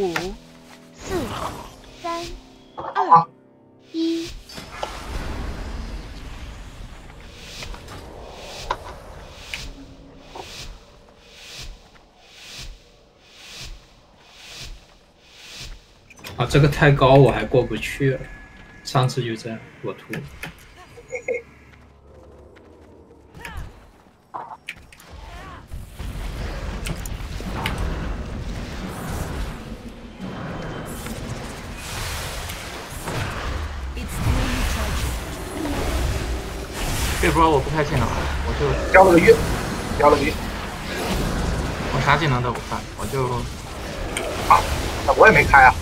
五、四、三、二、一。啊，这个太高，我还过不去。上次就这样，我吐。这波我不开技能，我就交了个鱼，交了个月。我啥技能都不开，我就啊，那我也没开啊。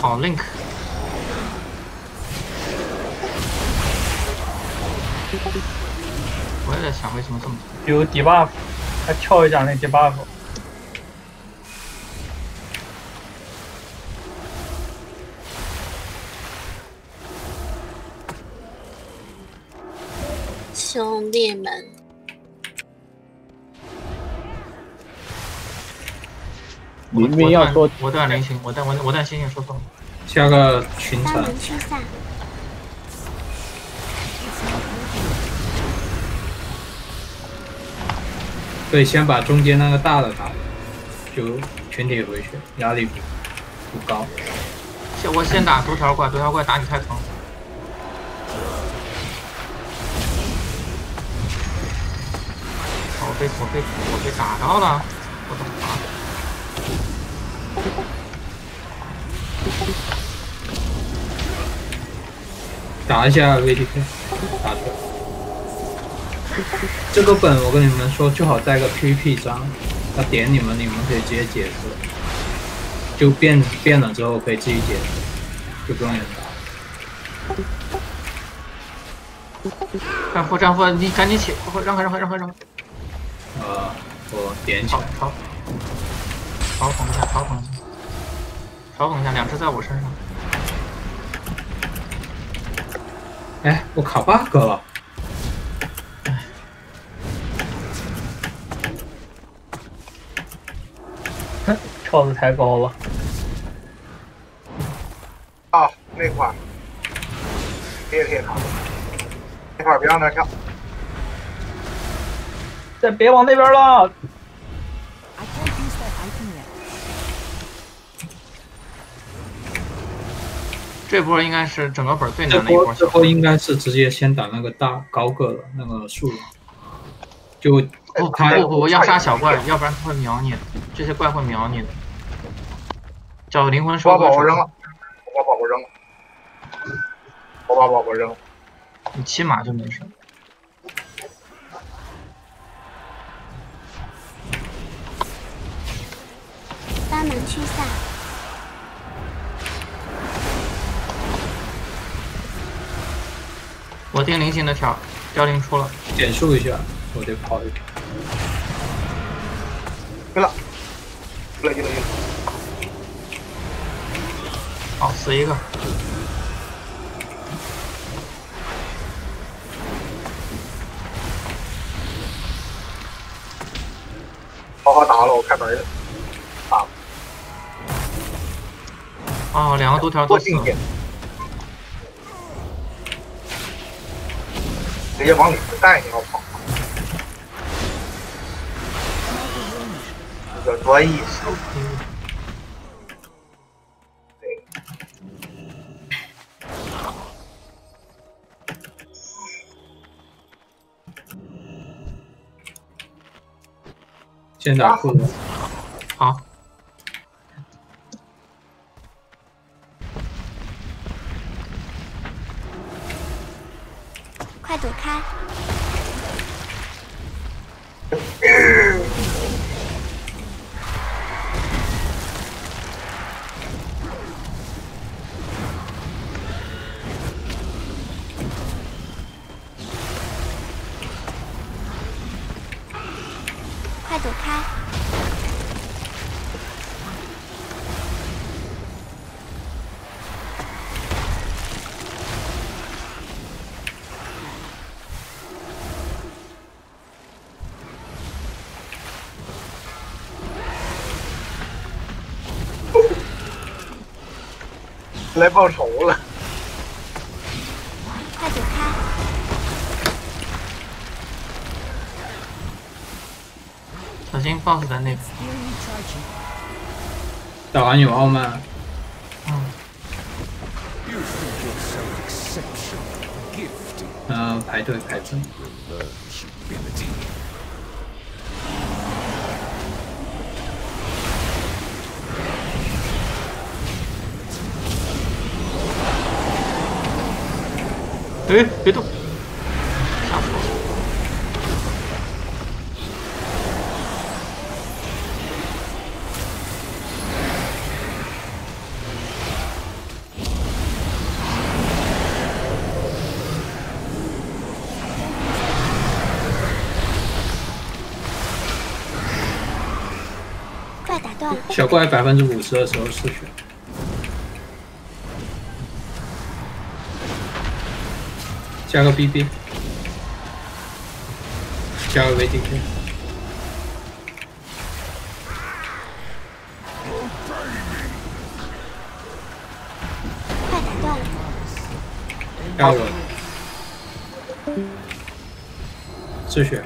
好，Link。我也在想为什么这么有 debuff，他跳一下那 debuff。兄弟们，明明要多我断菱形，我断我我断星星说错了。下个群三城。对，先把中间那个大的打了，就全体回去，压力不不高。先我先打独条怪，独条怪打你太疼。我被我被我被打到了，我怎么打？打一下 VDK，打出来。这个本我跟你们说，最好带个 PVP 章，他点你们，你们可以直接解释，就变变了之后可以自己解释，就不用人打。战夫战夫，你赶紧起，让开让开让开让开！呃，我点起嘲来，嘲嘲讽一下，嘲讽一下，嘲讽一下，两只在我身上。哎，我卡 bug 了，跳的太高了。啊，那块儿别贴卡，那块儿别让他跳。再别往那边了.这波应该是整个本最难的一波小波这波应该是直接先打那个大高个的那个树人，就不他不不，要杀小怪，要不然他会秒你的，这些怪会秒你的。找灵魂我收割手把宝宝扔了，我把宝宝扔了，我把宝宝扔了。你骑马就没事。三门驱散。我定菱形的条，凋零出了，减速一下，我得跑一跑。对了，对了，对了，对了。好死一个。好好打了，我开门了。哦，两个毒条都死了。多境界。直接往里面带，你要跑。这个专业手对，先打库的，好，快躲开！来报仇了！小心 BOSS 的内部。打完有号吗？嗯。嗯，排队排成。哎，别动，吓死我了！快打断！小怪百分之五十的时候失血，加个 BB，加个 VDK，快打断！加我。失血，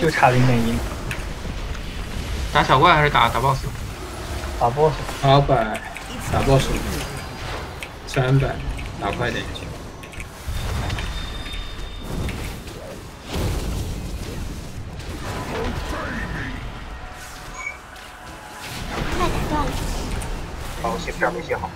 就差零点一，打小怪还是打打 BOSS？打 boss。二百打 BOSS，三百打快点行。快打断！好，写片没写好。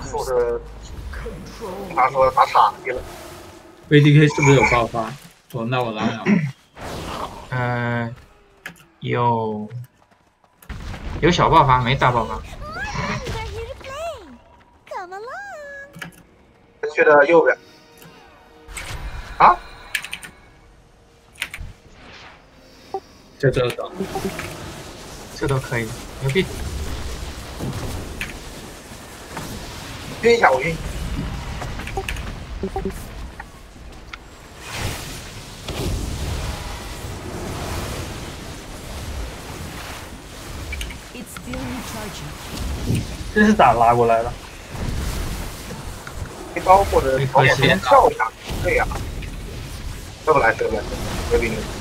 宿舍，他说打岔去了。VDK 是不是有爆发？我那我来了，呃，有有小爆发，没大爆发。去的右边。啊？在这等。这都可以，牛逼！晕一下，我晕。这是咋拉过来的？背包或者朝我边跳一下，对呀、这不来，这不来，牛逼牛逼！哎，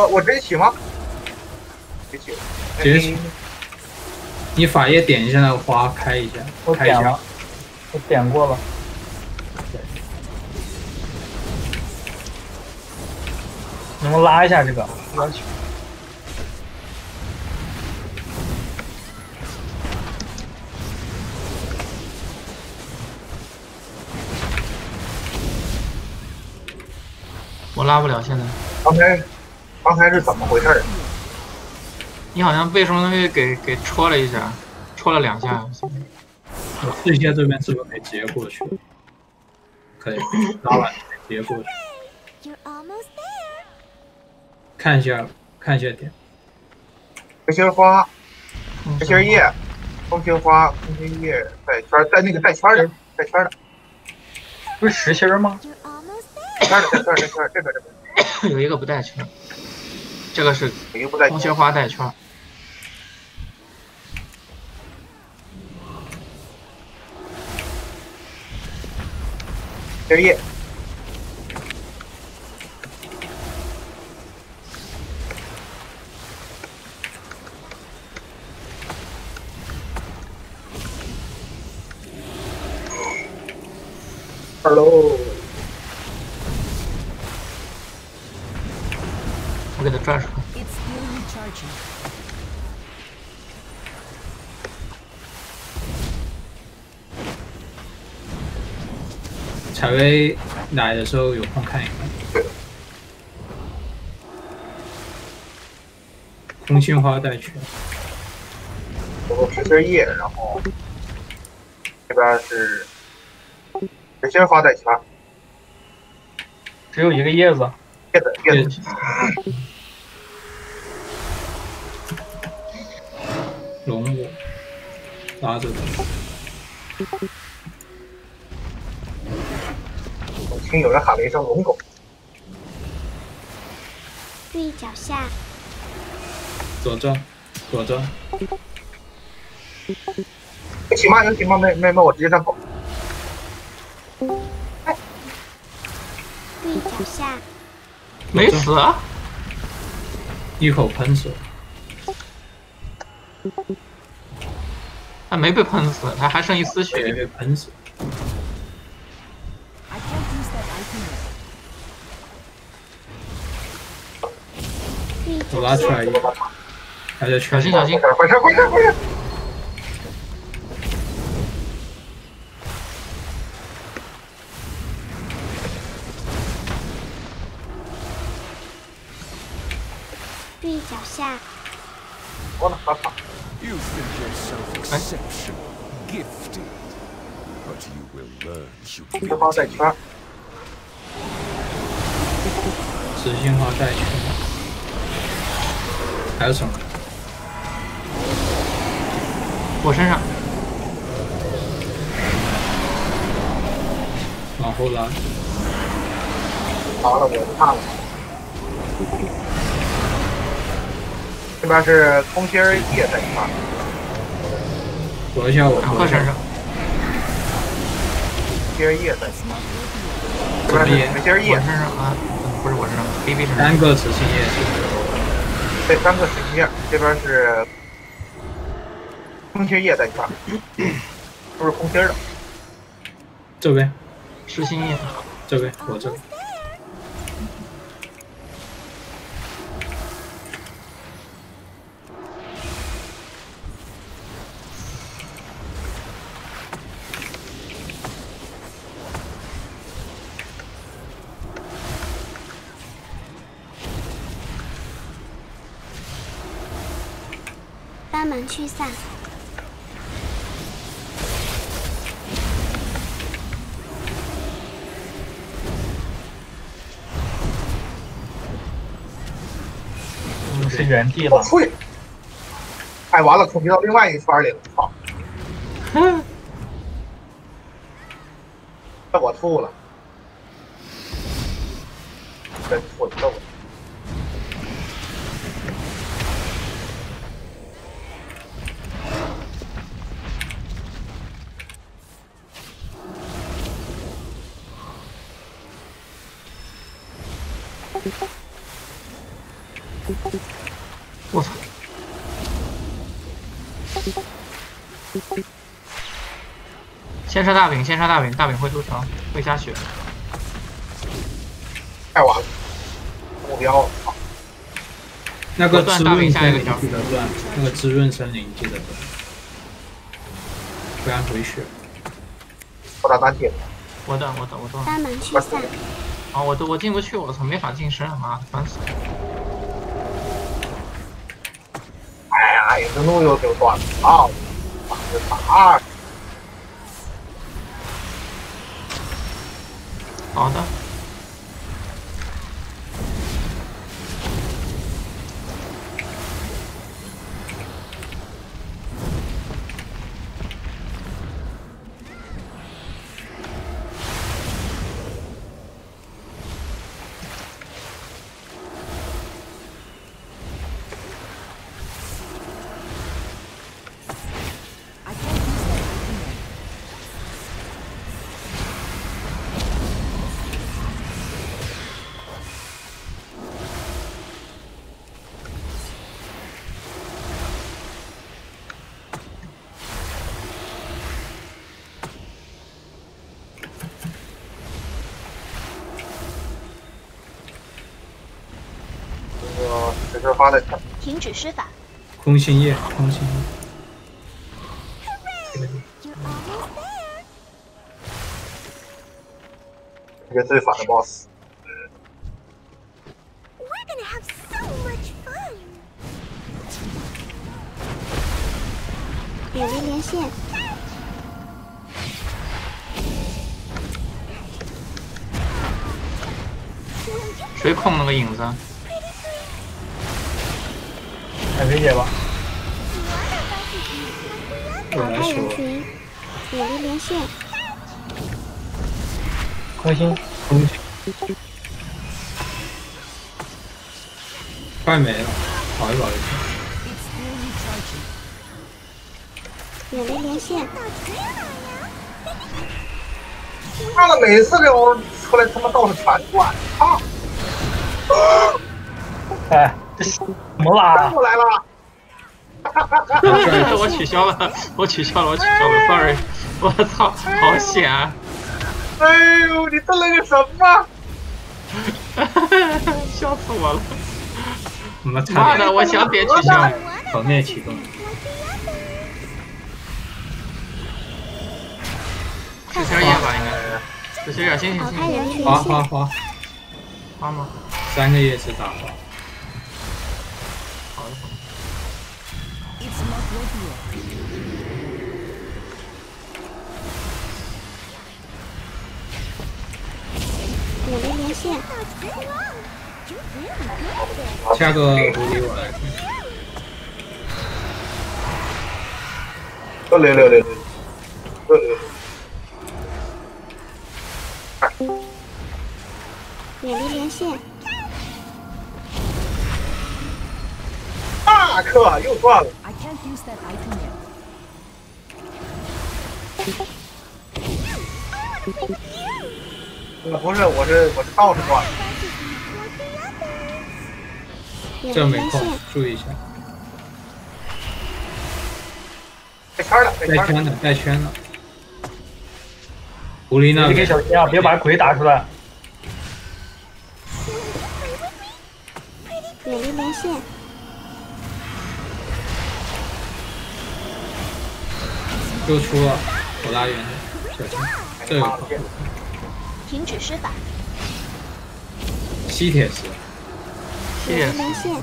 我我真起吗？直接起你法叶点一下那个花，开一下，开一下我点了。，我点过了。能不能拉一下这个要求？我拉不了，现在刚才刚才是怎么回事儿？你好像被什么东西给给戳了一下，戳了两下。我 试一下这边是不是可以直接过去？可以，拉完直接过去。看一下，看一下点。流星花、嗯流星叶、空心花、空心叶带圈儿，带那个带圈儿的，带圈儿的，不是实心儿吗.带圈儿的，带圈儿的，带圈儿的，这个这个，有一个不带圈，这个是有一个不带风雪，花带圈。流星叶。Hello，干什么？采薇来的时候有空看一看。红心花带去。我学学叶，然后这边是学心花带去吧。只有一个叶子。叶子，叶子。龙我拉着的，我听有人喊了一声龙狗，注意脚下，左转，左正，有起吗？能行吗？没没没，我直接上狗。注意脚下，没死啊！一口喷死，他没被喷死，他还剩一丝血血。被喷死。我拉出来一，还在圈里小心小心！快点快点快点！注意脚下，我呢？我操！You think yourself exceptional, gifted. But you will learn 十星花带 humility. 圈，实心花带圈，还有什么？我身上往后拉，好了，我就看了。这边是空心儿叶带圈，躲一下我，坦克身上，空心儿叶带圈，这怎么也边是水心儿我叶，身上啊，不是我身上，B B 身上。单。个磁性叶是这三个水心叶，这边是空心儿叶带圈，都是空心的。这边，实心叶，这边，我这边。帮忙驱散，是原地了。我去！哎，完了，空袭到另外一圈里了，操！这我吐了，先杀大饼，先杀大饼，大饼会出城，会加血。太晚了，目标！那个滋润断大饼下森林一个条记得断，那个滋润森林记得断，不然回血。我打单铁，我等我等我等。帮忙驱散，啊，我都我进不去，我操，没法近身，妈的，烦死了！哎呀，也是路又就断了，啊！打个啥？好的发的。停止施法。空心叶，空心叶。一个最烦的 boss。有人连线。谁控那个影子？很理解吧？我来打开人，群，远离连线，空心，快没了，跑一跑就行。离连线，妈的，每次给我出来他妈倒是全断，啊！哎，这什么啦？又来了，我取消了，我取消了，我取消了，sorry，我操，好险啊！哎呦，你这了个什么？笑死我了！妈的，我想点取消。口内启动，四星叶吧，应该是。四星叶，行行跑行开人群花花线，花，花吗？三个叶子打花。It's not ready yet. 远离连线，下个狐狸我来看，六六六六六六六，远离连线，大克又断了。I can't use that item yet. 呃，不是，我是我是道士断了。远离连这没空，，注意一下。带圈了，带圈了。带圈的，带圈的。狐狸那你给小心啊，别把鬼打出来。远离连线，又出了，我拉远点，小心。这个空停止施法，吸铁石，谢谢。远离连线，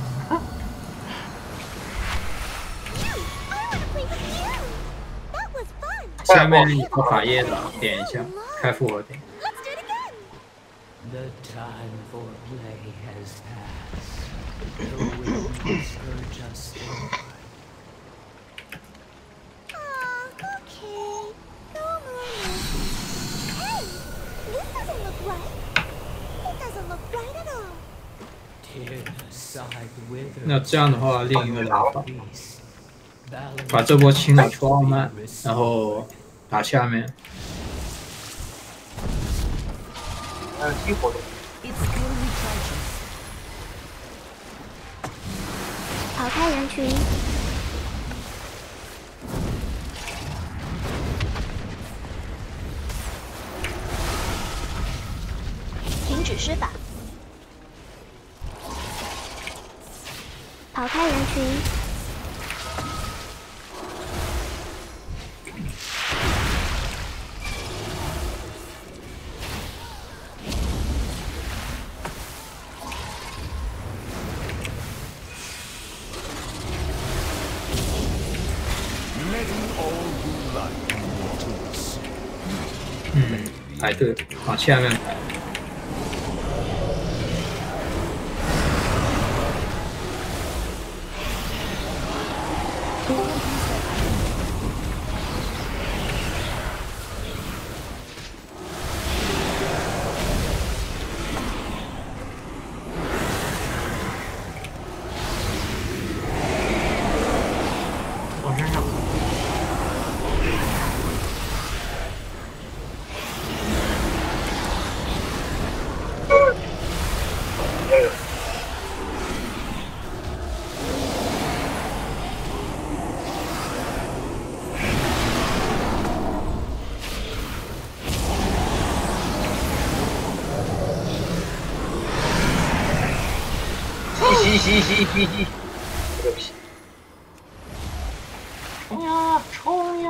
下面有个法叶的，点一下，开复活点。The time 那这样的话，另一个打法，把这波清了出傲慢，然后打下面。嗯，激活动。It's still recharging. 跑开人群，开人群，嗯，排队往下面。嘻嘻嘻，不起。冲呀冲呀。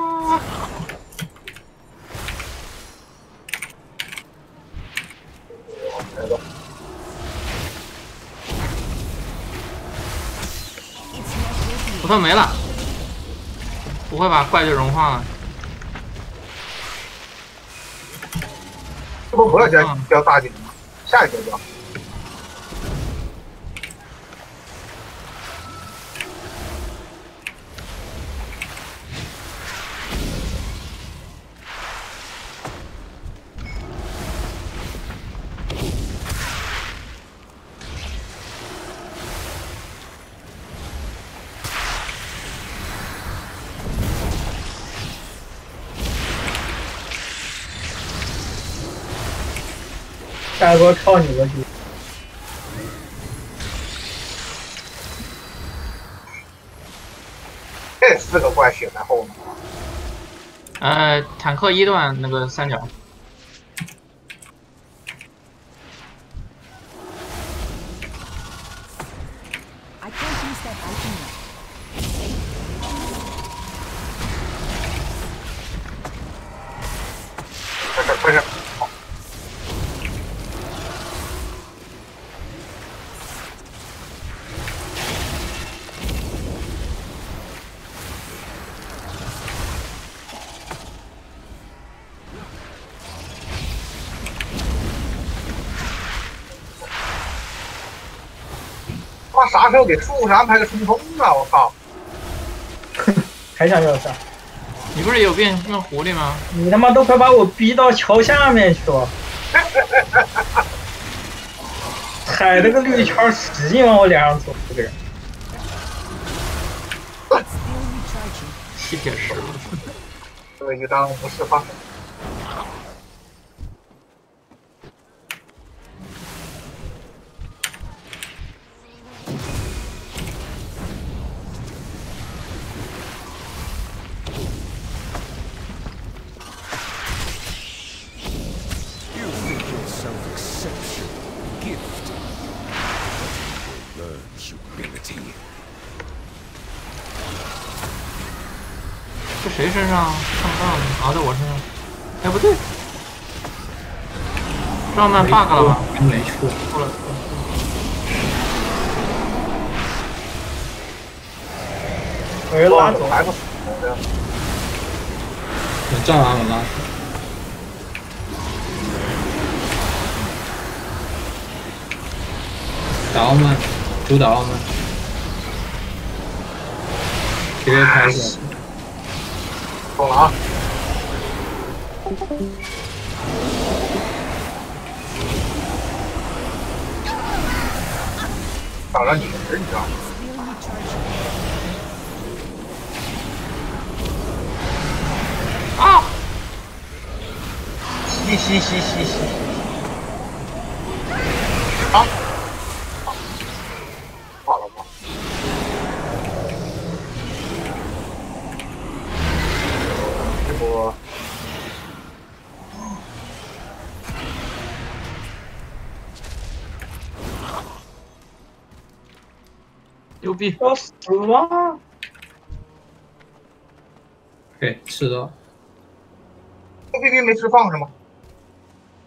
我操，没了。不会把怪就融化了。这波不要交交大技吗，下一个交。下一波靠你了，兄弟。这四个怪血在后面。呃，坦克一段那个三角，他妈啥时候给树上安排个冲锋啊！我靠！还想要啥？你不是有变用狐狸吗？你他妈都快把我逼到桥下面去了！踩了个绿圈，使劲往我脸上走，这个人。吸铁石了。这个就当不是放。上面 bug 了吧？没出，出了。我又拉走，还不死的。我照拉我拉。打澳门，主导澳门，直接开始。懂了啊！打了你人，你知道吗？啊！嘻嘻嘻嘻嘻。啊！好牛逼！要死吗？给，吃到。小 B B 没释放是吗？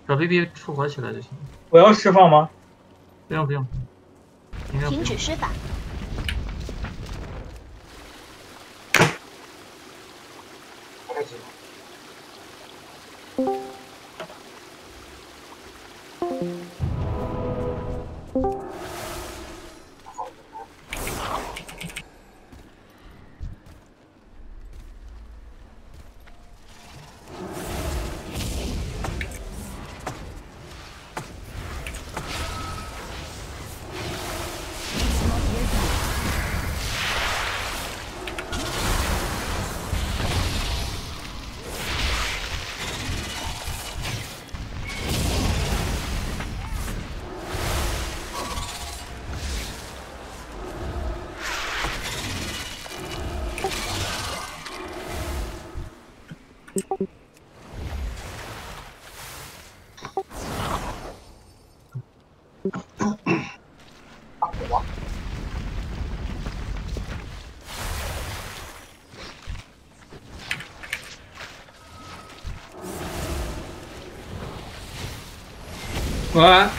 小 B B 复活起来就行。我要释放吗？不用不用停止。施法，啊，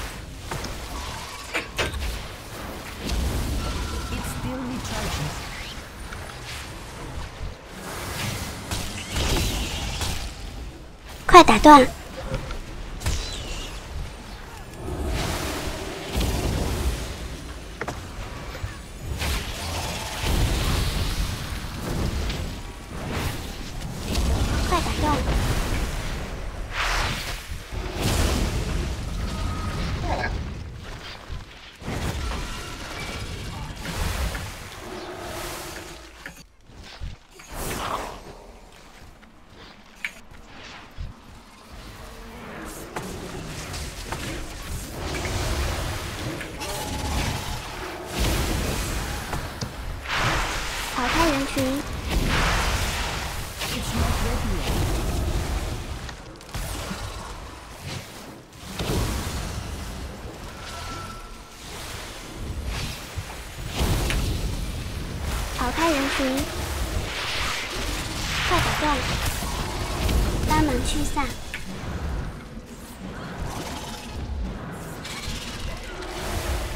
快打断。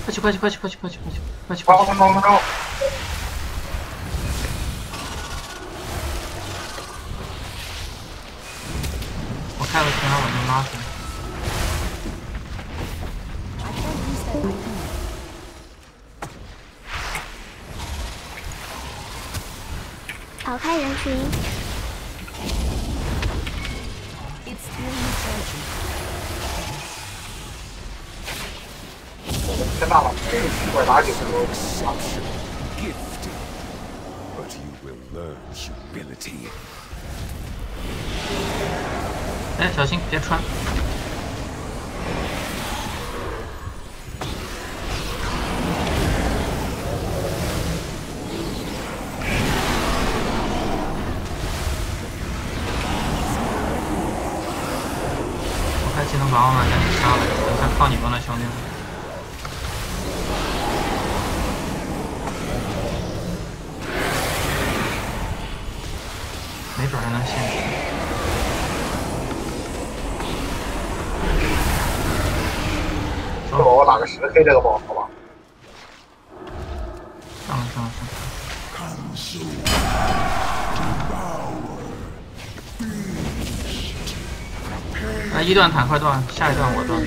快去快去快去快去快去快去快去快去！帮帮帮！我开了天花板就拉出来。I can't use that item yet. 淘汰人群，一会儿打几分钟。Exception. Gifted. But you will learn humility. 哎，小心别穿！我开技能把我们赶紧杀了，等下靠你们了，兄弟们！没准还能限制。是吧？我打个十黑这个包，好吧？上了上了上了！来一段坦快断，下一段我断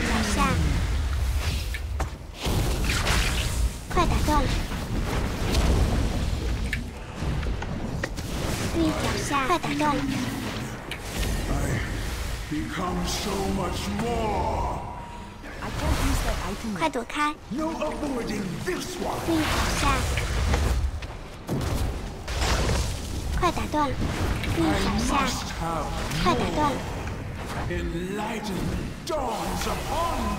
use that item 快 yet. 躲开！No avoiding this one. 地脚下，快打断！地脚下，Have 快打断！enlightenment dawns upon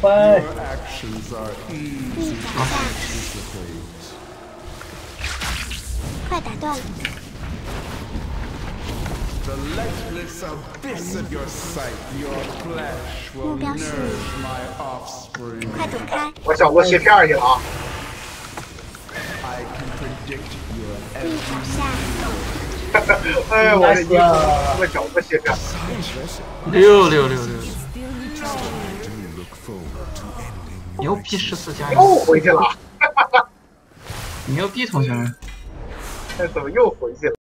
me. 六十秒，快！ Your actions are easy 地脚下， to dissipate. 快打断！ The lightless abyss of your sight, your flesh will 目标是 nourish my offspring. 快躲开！我小过切片儿去了啊！ I can predict your 地脚下，哎，我这衣服我脚过切片儿。六六六六 牛逼十四加一，又回去了，牛逼同学们！这，怎么又回去了？